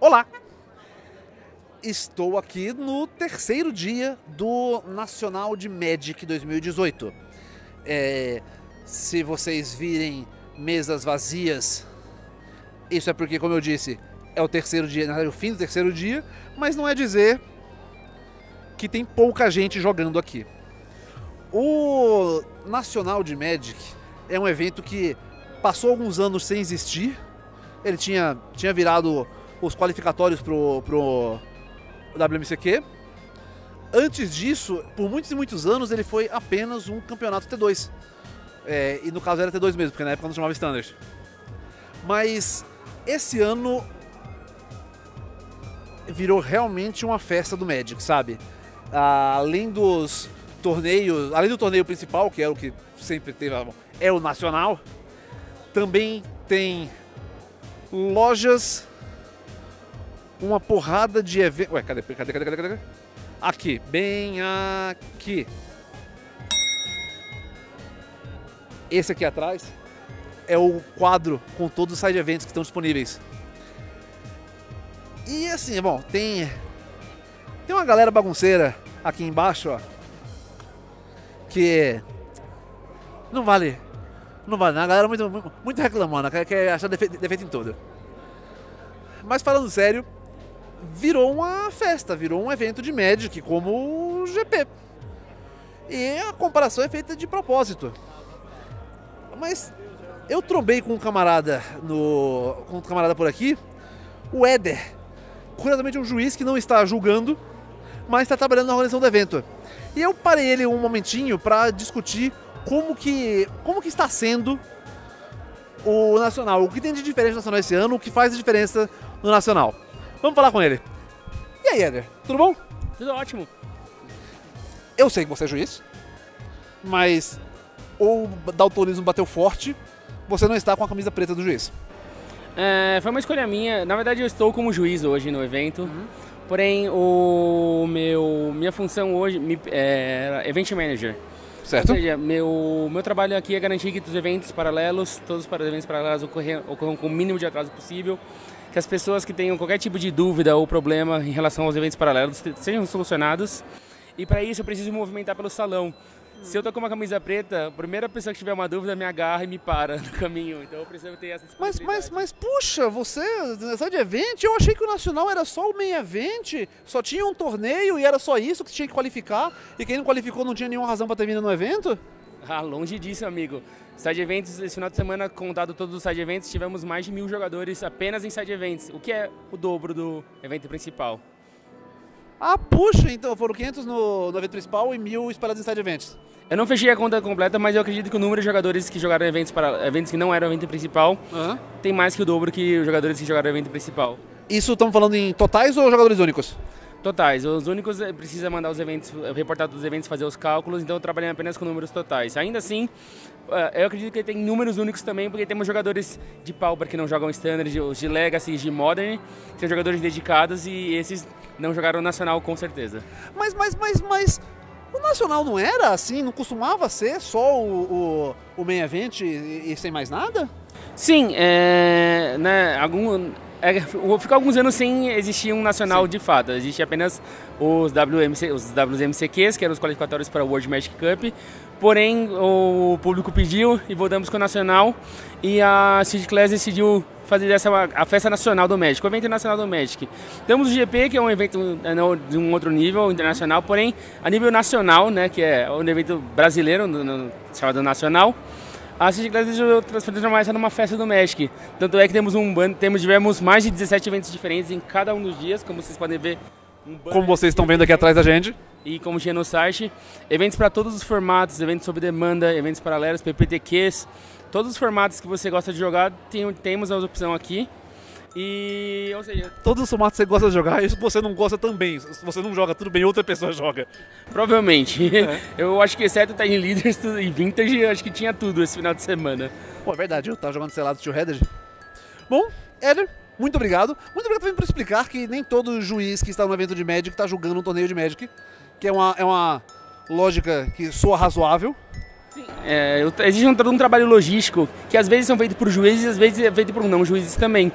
Olá! Estou aqui no terceiro dia do Nacional de Magic 2018. É, se vocês virem mesas vazias, isso é porque, como eu disse, é o terceiro dia, na verdade, o fim do terceiro dia, mas não é dizer que tem pouca gente jogando aqui. O Nacional de Magic é um evento que passou alguns anos sem existir. Ele tinha, tinha virado os qualificatórios pro, pro WMCQ. Antes disso, por muitos e muitos anos, ele foi apenas um campeonato T2. É, e no caso era T2 mesmo, porque na época não chamava Standard. Mas esse ano virou realmente uma festa do Magic, sabe? além dos torneios, além do torneio principal, que é o que sempre teve, é o nacional, também tem lojas, uma porrada de eventos. Ué, cadê, cadê, cadê, cadê, cadê? Aqui, bem aqui. Esse aqui atrás é o quadro com todos os side events que estão disponíveis. E assim, bom, tem tem uma galera bagunceira aqui embaixo, ó, que não vale, não vale nada. A galera muito, muito, reclamando, quer, quer achar defeito, defeito em tudo. Mas falando sério, virou uma festa, virou um evento de Magic como o GP. E a comparação é feita de propósito. Mas eu trombei com um camarada no. com um camarada por aqui, o Éder. Curiosamente um juiz que não está julgando, mas está trabalhando na organização do evento. E eu parei ele um momentinho para discutir como que, como que está sendo o Nacional, o que tem de diferente no Nacional esse ano, o que faz a diferença no Nacional. Vamos falar com ele. E aí, Eder, tudo bom? Tudo ótimo. Eu sei que você é juiz, mas o daltonismo bateu forte, você não está com a camisa preta do juiz. É, foi uma escolha minha. Na verdade, eu estou como juiz hoje no evento. Uhum. Porém, o meu, minha função hoje é Event Manager. Certo. Ou seja, meu, meu trabalho aqui é garantir que os eventos paralelos, todos os eventos paralelos ocorram, ocorram com o mínimo de atraso possível, que as pessoas que tenham qualquer tipo de dúvida ou problema em relação aos eventos paralelos sejam solucionados. E para isso eu preciso movimentar pelo salão. Se eu tô com uma camisa preta, a primeira pessoa que tiver uma dúvida me agarra e me para no caminho. Então eu preciso ter essa Mas, mas, mas puxa, você, nessa de evento, eu achei que o Nacional era só o meio evento, só tinha um torneio e era só isso que tinha que qualificar, e quem não qualificou não tinha nenhuma razão para ter vindo no evento? Ah, longe disso, amigo. Side Events, esse final de semana, contado todos os Side Events, tivemos mais de mil jogadores apenas em Side Events, o que é o dobro do evento principal. Ah, puxa, então foram 500 no, no evento principal e mil espalhados em Side Events. Eu não fechei a conta completa, mas eu acredito que o número de jogadores que jogaram eventos, para, eventos que não eram evento principal uhum. tem mais que o dobro que os jogadores que jogaram evento principal. Isso estamos falando em totais ou jogadores únicos? Totais. Os únicos eh, precisa mandar os eventos, reportar todos os eventos, fazer os cálculos, então eu trabalhei apenas com números totais. Ainda assim, eh, eu acredito que tem números únicos também, porque temos jogadores de Pauper que não jogam Standard, os de Legacy, de Modern, que são jogadores dedicados e esses não jogaram Nacional com certeza. Mas, mas, mas, mas o Nacional não era assim? Não costumava ser só o, o, o main event e, e sem mais nada? Sim, é, né, algum, é, ficou alguns anos sem existir um nacional Sim. de fato. Existe apenas os, WMC, os WMCQs, que eram os qualificatórios para o World Magic Cup. Porém, o público pediu e voltamos com o nacional. E a City Class decidiu fazer dessa a festa nacional do Magic, o evento nacional do Magic. Temos o GP, que é um evento é, de um outro nível internacional, porém a nível nacional, né, que é um evento brasileiro, no, no, chamado nacional. A decidiu transformar essa numa festa do Magic. Tanto é que temos um temos tivemos mais de 17 eventos diferentes em cada um dos dias, como vocês podem ver. Um como vocês estão vendo aqui atrás da gente. E como tinha no site, eventos para todos os formatos, eventos sob demanda, eventos paralelos, PPTQs, Todos os formatos que você gosta de jogar, tem, temos a opção aqui. E, ou seja... Todos os formatos que você gosta de jogar, isso você não gosta também. Se você não joga tudo bem, outra pessoa joga. Provavelmente. É. Eu acho que exceto Tiny Leaders e Vintage, acho que tinha tudo esse final de semana. Pô, é verdade, eu tava jogando selado Tio Headed. Bom, Eder, muito obrigado. Muito obrigado também por explicar que nem todo juiz que está no evento de Magic está julgando um torneio de Magic. Que é uma, é uma lógica que soa razoável. Sim, é, existe um, um trabalho logístico que às vezes são feitos por juízes e às vezes é feito por não juízes também.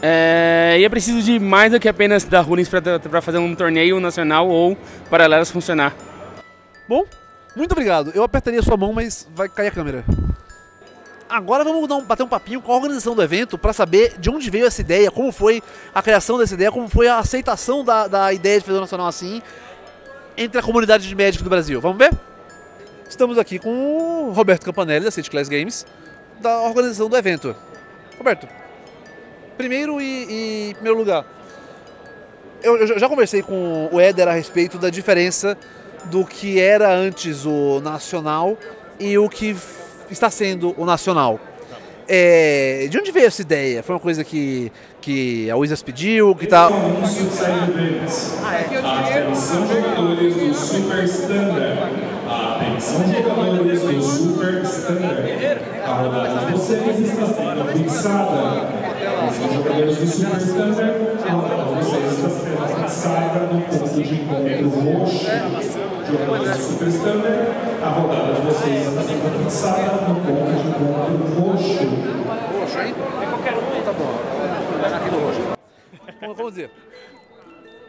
É, e é preciso de mais do que apenas dar rulings para fazer um torneio nacional ou paralelos funcionar. Bom, muito obrigado. Eu apertaria sua mão, mas vai cair a câmera. Agora vamos um, bater um papinho com a organização do evento para saber de onde veio essa ideia, como foi a criação dessa ideia, como foi a aceitação da, da ideia de fazer o Nacional assim entre a comunidade de médicos do Brasil. Vamos ver? Estamos aqui com o Roberto Campanelli, da City Class Games, da organização do evento. Roberto, primeiro e, e em primeiro lugar, eu, eu já conversei com o Éder a respeito da diferença do que era antes o Nacional e o que está sendo o nacional. É, de onde veio essa ideia? Foi uma coisa que, que a Wizards pediu? Que tá... Anúncio de Atenção jogadores do Super Standard. Atenção jogadores do Super Standard. A rodada de vocês está sendo fixada. Atenção jogadores do Super Standard. Vocês fixada no ponto de encontro roxo jogadores do Super Standard. A rodada de vocês sendo fixada no ponto de encontro roxo. Roxo, hein? É qualquer um, tá bom. Vamos dizer.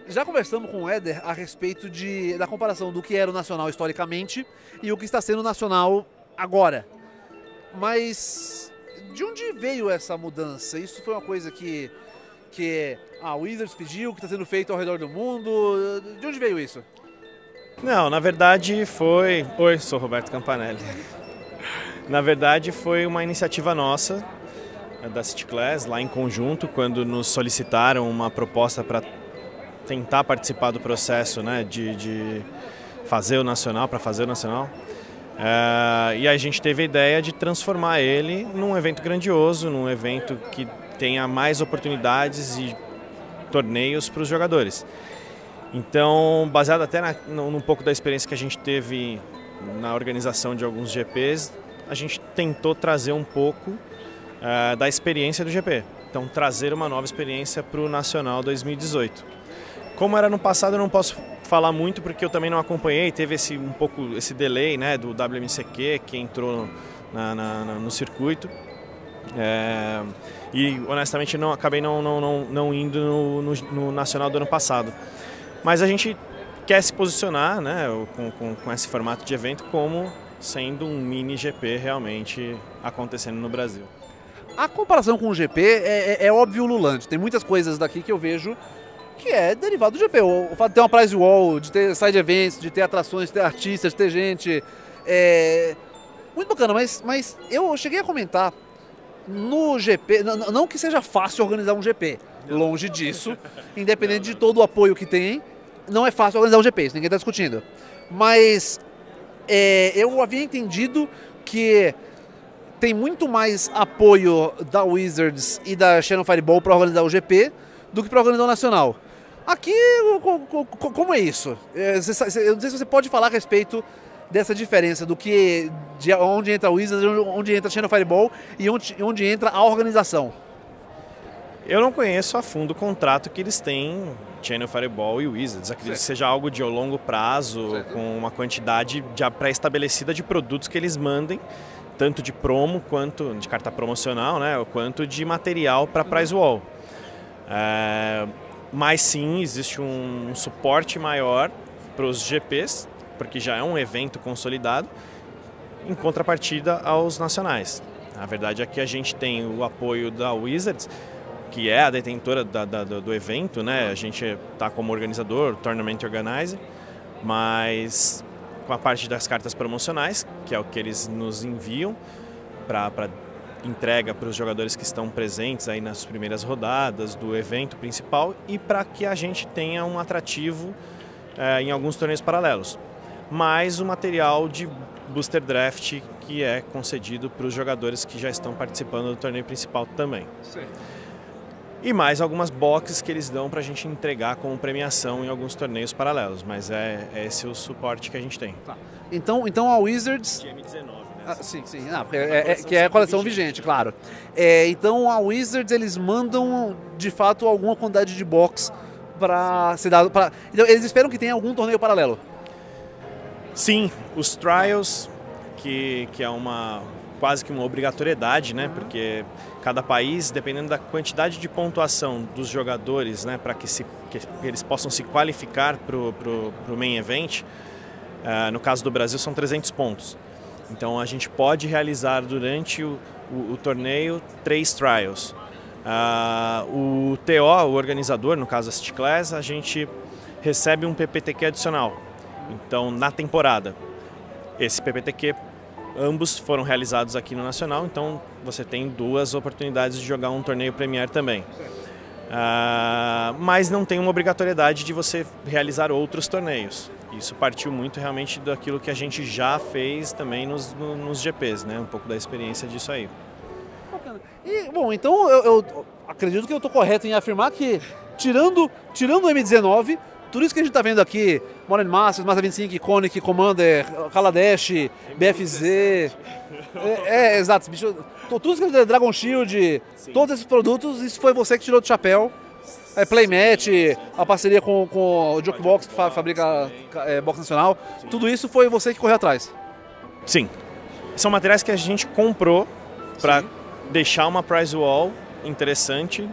Já conversamos com o Éder a respeito de, da comparação do que era o Nacional historicamente e o que está sendo o Nacional agora. Mas de onde veio essa mudança? Isso foi uma coisa que, que a Wizards pediu, que está sendo feito ao redor do mundo? De onde veio isso? Não, na verdade foi. Oi, sou Roberto Campanelli. Na verdade foi uma iniciativa nossa é, da City Class, lá em conjunto, quando nos solicitaram uma proposta para tentar participar do processo né, de, de fazer o Nacional, para fazer o Nacional. É, e a gente teve a ideia de transformar ele num evento grandioso, num evento que tenha mais oportunidades e torneios para os jogadores. Então, baseado até na, num pouco da experiência que a gente teve na organização de alguns GPs, a gente tentou trazer um pouco uh, da experiência do GP. Então, trazer uma nova experiência para o Nacional 2018. Como era no passado, eu não posso falar muito porque eu também não acompanhei. Teve esse um pouco esse delay, né, do WMCQ que entrou na, na, no circuito. É, e honestamente não acabei não, não, não, não indo no, no, no nacional do ano passado. Mas a gente quer se posicionar né, com, com, com esse formato de evento como sendo um mini GP realmente acontecendo no Brasil. A comparação com o GP é, é, é óbvio lulante. Tem muitas coisas daqui que eu vejo que é derivado do GP. O, fato de ter uma prize wall, de ter side events, de ter atrações, de ter artistas, de ter gente. É muito bacana, mas, mas eu cheguei a comentar no GP, não, não que seja fácil organizar um GP, longe disso, independente de todo o apoio que tem, não é fácil organizar um GP, isso ninguém está discutindo. Mas é, eu havia entendido que tem muito mais apoio da Wizards e da Shannon Fireball para organizar o GP do que para organizar o Nacional. Aqui, como é isso? É, eu não sei se você pode falar a respeito dessa diferença do que de onde entra o Wizards, onde entra a Channel Fireball e onde, onde entra a organização. Eu não conheço a fundo o contrato que eles têm, Channel Fireball e Wizards. Acredito certo. que seja algo de longo prazo, certo. com uma quantidade já pré-estabelecida de produtos que eles mandem, tanto de promo quanto de carta promocional, né, quanto de material para Prize Wall. É, mas sim, existe um, suporte maior para os GPs, porque já é um evento consolidado, em contrapartida aos nacionais. A verdade é que a gente tem o apoio da Wizards, que é a detentora da, da, do evento, né? A gente está como organizador, Tournament Organizer, mas com a parte das cartas promocionais, que é o que eles nos enviam para entrega para os jogadores que estão presentes aí nas primeiras rodadas do evento principal e para que a gente tenha um atrativo é, em alguns torneios paralelos mais o material de booster draft que é concedido para os jogadores que já estão participando do torneio principal também. Sim. E mais algumas boxes que eles dão para a gente entregar como premiação em alguns torneios paralelos, mas é, é esse o suporte que a gente tem. Tá. Então, então a Wizards. GM19, né? Ah, sim, sim. Não, é, é, que é a coleção vigente, claro. É, então a Wizards eles mandam de fato alguma quantidade de box para ser dado. Pra... Então eles esperam que tenha algum torneio paralelo. Sim, os trials, que, que é uma, quase que uma obrigatoriedade, né? Porque cada país, dependendo da quantidade de pontuação dos jogadores, né, para que, se, que eles possam se qualificar para o main event, uh, no caso do Brasil são 300 pontos. Então a gente pode realizar durante o, o, o torneio três trials. Uh, o TO, o organizador, no caso a City Class, a gente recebe um PPTQ adicional. Então na temporada, esse PPTQ ambos foram realizados aqui no Nacional, então você tem duas oportunidades de jogar um torneio Premier também. Uh, mas não tem uma obrigatoriedade de você realizar outros torneios. Isso partiu muito realmente daquilo que a gente já fez também nos, nos GPs, né? um pouco da experiência disso aí. E, bom, então eu, eu acredito que eu estou correto em afirmar que, tirando, tirando o M19, tudo isso que a gente está vendo aqui, Modern Masters, Master 25, Iconic, Commander, Kaladesh, BFZ, é, é, exato, bicho, tudo isso que é Dragon Shield, Sim. todos esses produtos, isso foi você que tirou do chapéu. É, Playmat, a parceria com, com o Jukebox, que fabrica é, box nacional, Sim. tudo isso foi você que correu atrás? Sim. São materiais que a gente comprou para deixar uma price wall interessante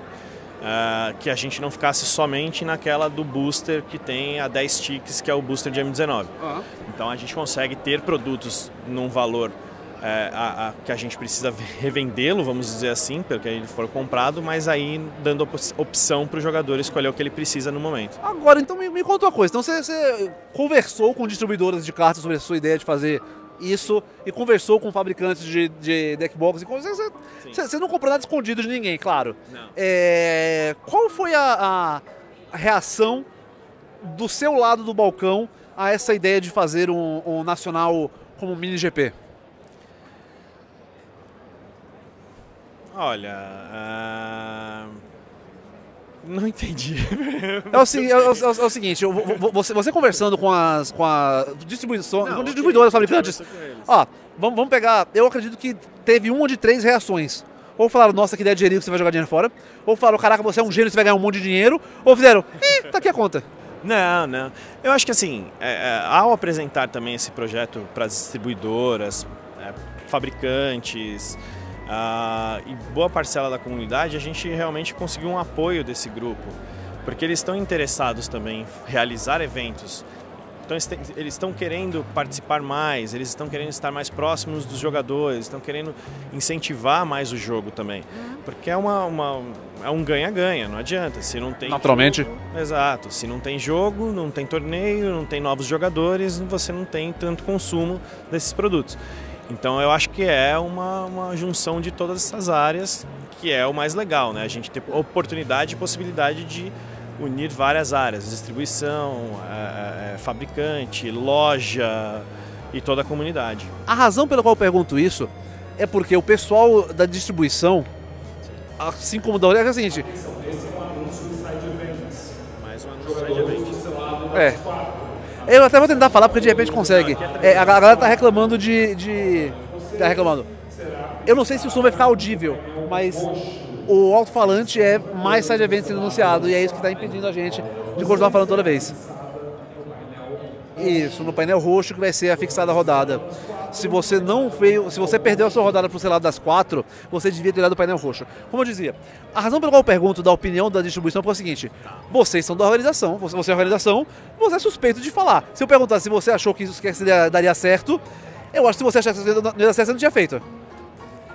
Uh, que a gente não ficasse somente naquela do booster que tem a 10 ticks, que é o booster de M19. Uhum. Então a gente consegue ter produtos num valor é, a, a, que a gente precisa revendê-lo, vamos dizer assim, pelo que ele for comprado, mas aí dando opção para o jogador escolher o que ele precisa no momento. Agora, então me, me conta uma coisa. Então você, você conversou com distribuidoras de cartas sobre a sua ideia de fazer isso e conversou com fabricantes de, de deckbox. Você, não comprou nada escondido de ninguém, claro. É, qual foi a, a, reação do seu lado do balcão a essa ideia de fazer um, um nacional como um mini GP? Olha, uh... Não entendi. É o, é, é, é o seguinte, você, você, conversando com as com a distribuição, não, com distribuidoras fabricantes, ó, vamos, vamos pegar, eu acredito que teve uma de três reações. Ou falaram, nossa, que ideia de dinheiro que você vai jogar dinheiro fora. Ou falaram, caraca, você é um gênio, você vai ganhar um monte de dinheiro. Ou fizeram, ih, tá aqui a conta. Não, não. Eu acho que assim, é, é, ao apresentar também esse projeto para as distribuidoras, é, fabricantes, ah, e boa parcela da comunidade, a gente realmente conseguiu um apoio desse grupo, porque eles estão interessados também em realizar eventos. Então eles estão querendo participar mais, eles estão querendo estar mais próximos dos jogadores, estão querendo incentivar mais o jogo também, porque é uma, uma é um ganha-ganha, não adianta. Se não tem naturalmente, jogo, exato. Se não tem jogo, não tem torneio, não tem novos jogadores, você não tem tanto consumo desses produtos. Então eu acho que é uma, uma junção de todas essas áreas que é o mais legal, né? A gente tem oportunidade e possibilidade de unir várias áreas, distribuição, é, é, fabricante, loja e toda a comunidade. A razão pela qual eu pergunto isso é porque o pessoal da distribuição, assim como da é o seguinte. Esse é um anúncio do site eventos. Mais um anúncio do site eventos. É. Eu até vou tentar falar porque de repente consegue. É, a galera tá reclamando de, de. Tá reclamando. Eu não sei se o som vai ficar audível, mas o alto-falante é mais side event sendo anunciado e é isso que está impedindo a gente de continuar falando toda vez. Isso, no painel roxo que vai ser a rodada. Se você não veio, se você perdeu a sua rodada para o lado das quatro, você devia ter olhado o painel roxo. Como eu dizia, a razão pela qual eu pergunto da opinião da distribuição é o seguinte: vocês são da organização, você é a organização, você é suspeito de falar. Se eu perguntar se você achou que isso daria certo, eu acho que se você achasse que isso não ia dar certo, você não tinha feito.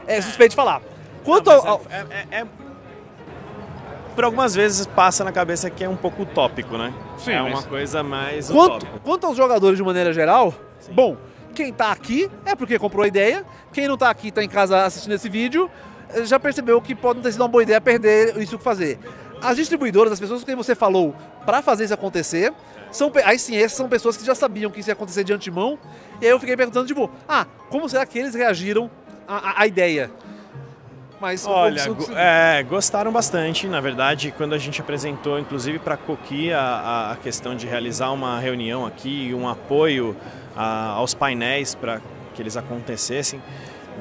É suspeito de falar. Quanto não, ao. É, é, é, por algumas vezes passa na cabeça que é um pouco utópico, né? Sim, é uma coisa mais quanto, quanto aos jogadores de maneira geral, Sim. bom, quem está aqui é porque comprou a ideia, quem não está aqui, está em casa assistindo esse vídeo, já percebeu que pode não ter sido uma boa ideia perder isso que fazer. As distribuidoras, as pessoas com quem você falou para fazer isso acontecer, são, aí sim, essas são pessoas que já sabiam que isso ia acontecer de antemão, e aí eu fiquei perguntando, tipo, ah, como será que eles reagiram à, à ideia? Mas olha, é, gostaram bastante. Na verdade, quando a gente apresentou, inclusive para a Coqui, a, a questão de realizar uma reunião aqui e um apoio a, aos painéis para que eles acontecessem,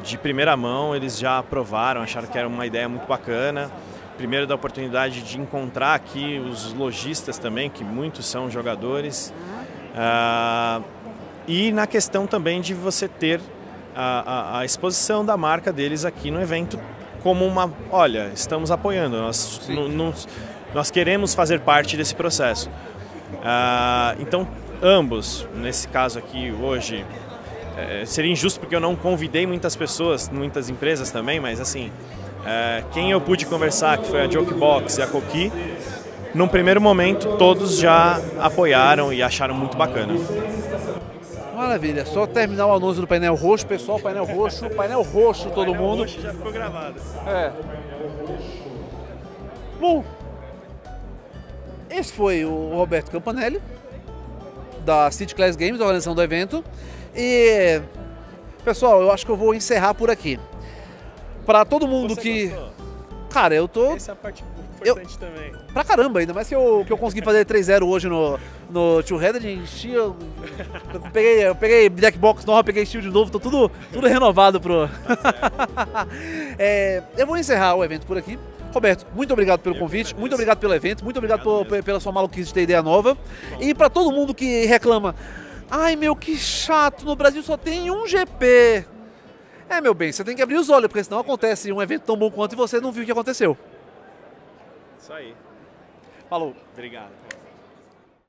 de primeira mão eles já aprovaram, acharam que era uma ideia muito bacana. Primeiro da oportunidade de encontrar aqui os lojistas também, que muitos são jogadores. Uh, e na questão também de você ter a, a, a exposição da marca deles aqui no evento como uma, olha, estamos apoiando, nós, nós queremos fazer parte desse processo. Uh, então, ambos, nesse caso aqui hoje, é, seria injusto porque eu não convidei muitas pessoas, muitas empresas também, mas assim, é, quem eu pude conversar, que foi a Jokebox e a Coqui, num primeiro momento todos já apoiaram e acharam muito bacana. Maravilha, só terminar o anúncio do painel roxo, pessoal, painel roxo, painel roxo todo painel mundo. Roxo já ficou gravado. É. Bom, esse foi o Roberto Campanelli, da City Class Games, da organização do evento. E, pessoal, eu acho que eu vou encerrar por aqui. Para todo mundo Você que. Gostou? Cara, eu tô. Essa é a parte importante eu... também. Pra caramba, ainda mais que eu, que eu consegui fazer 3-0 hoje no, no Two Headed, enchi. Eu, eu, peguei, eu peguei deck box nova, peguei shield de novo, tô tudo, tudo renovado pro. é, eu vou encerrar o evento por aqui. Roberto, muito obrigado pelo convite, muito obrigado pelo evento, muito obrigado, por, pela sua maluquice de ter ideia nova. E para todo mundo que reclama, ai meu, que chato, no Brasil só tem um GP. É, meu bem, você tem que abrir os olhos, porque senão acontece um evento tão bom quanto e você não viu o que aconteceu. Isso aí. Falou. Obrigado.